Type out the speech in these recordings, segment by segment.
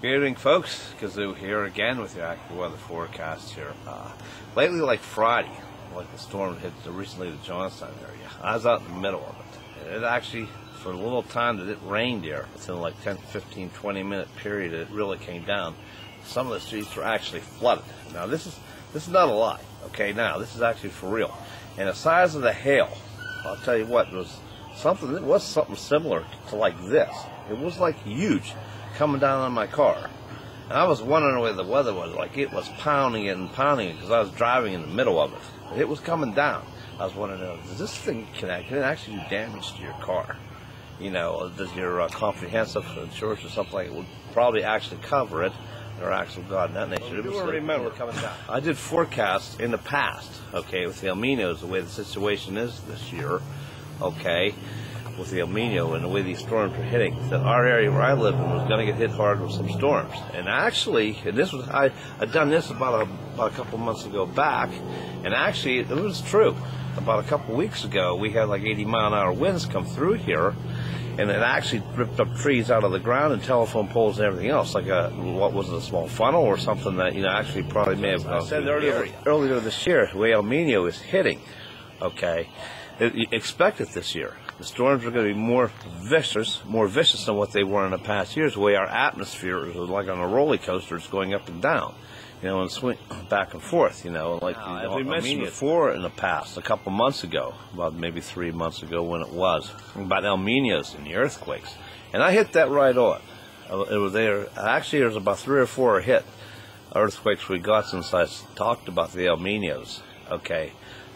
Good evening, folks. Kazoo here again with your active weather forecast here. Uh, lately, like Friday, like the storm hit recently the Johnstown area, I was out in the middle of it. And it actually, for a little time that it rained here, within like 10, 15, 20 minute period, it really came down. Some of the streets were actually flooded. Now, this is this is not a lie. Okay, now this is actually for real. And the size of the hail, I'll tell you what, was something. It was something similar to like this. It was like huge coming down on my car. And I was wondering where the weather was. Like it was pounding it and pounding it because I was driving in the middle of it. It was coming down. I was wondering, does this thing connect? Can it actually do damage to your car? You know, does your uh, comprehensive insurance or something like it would probably actually cover it? Or actual God, in that nature. It was like, remember coming down. I did forecasts in the past, okay, with the El Ninos, the way the situation is this year, okay with the El Nino and the way these storms are hitting, that our area where I live in was going to get hit hard with some storms. And actually, and this was I had done this about a, about a couple months ago back, and actually it was true. About a couple weeks ago, we had like 80 mile an hour winds come through here, and it actually ripped up trees out of the ground and telephone poles and everything else, like a what was it, a small funnel or something that you know actually probably may have. I said earlier, earlier this year, the way El Nino is hitting, okay, it, expect it this year. The storms are going to be more vicious, more vicious than what they were in the past years. The way our atmosphere is like on a roller coaster, it's going up and down, you know, and swing back and forth, you know. Like now, as we mentioned before in the past, a couple months ago, about maybe three months ago when it was, about El Ninos and the earthquakes, and I hit that right on. Uh, it was there. Actually, there's about three or four hit earthquakes we got since I talked about the El Ninos. Okay,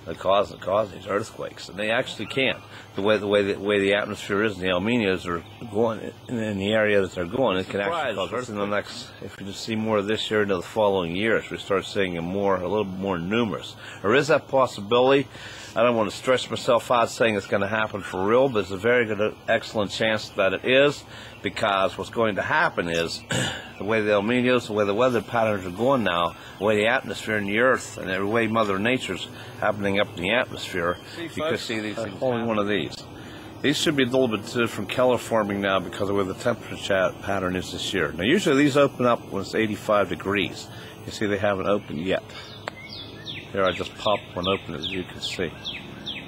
that cause that cause these earthquakes, and they actually can. The way the way the way the atmosphere is, and the El Ninos are going in, in the area that they're going, it can actually cause earthquakes. In the next, if we just see more of this year into the following years, we start seeing them more, a little more numerous. Or is that possibility? I don't want to stress myself out saying it's going to happen for real, but it's a very good, excellent chance that it is, because what's going to happen is the way the El Ninos, the way the weather patterns are going now, the way the atmosphere and the earth, and the way Mother Nature's happening up in the atmosphere, see, you can see these uh, things. Only one of these. These should be a little bit different color forming now because of where the temperature pattern is this year. Now, usually these open up when it's 85 degrees. You see, they haven't opened yet. Here, I just popped one open, as you can see.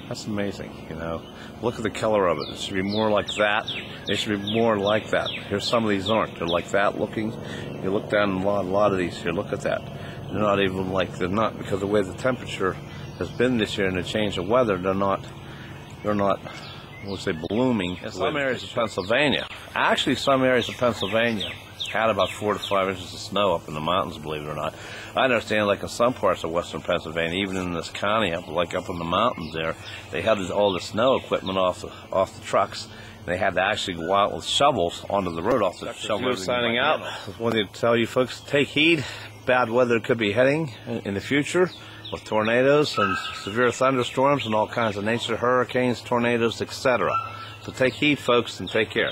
That's amazing, you know. Look at the color of it. It should be more like that. It should be more like that. Here's some of these aren't. They're like that looking. You look down a lot, a lot of these here. Look at that. They're not even like they're not because of the way the temperature has been this year and the change of weather. They're not. They're not. We'll say blooming. In some areas of Pennsylvania, actually, some areas of Pennsylvania had about four to five inches of snow up in the mountains, believe it or not. I understand, like in some parts of western Pennsylvania, even in this county, up like up in the mountains there, they had all the snow equipment off the off the trucks. They had to actually go out with shovels onto the road off the shovels. Signing out. I wanted to tell you folks, take heed. Bad weather could be heading in the future with tornadoes and severe thunderstorms and all kinds of nature, hurricanes, tornadoes, etc. So take heed, folks, and take care.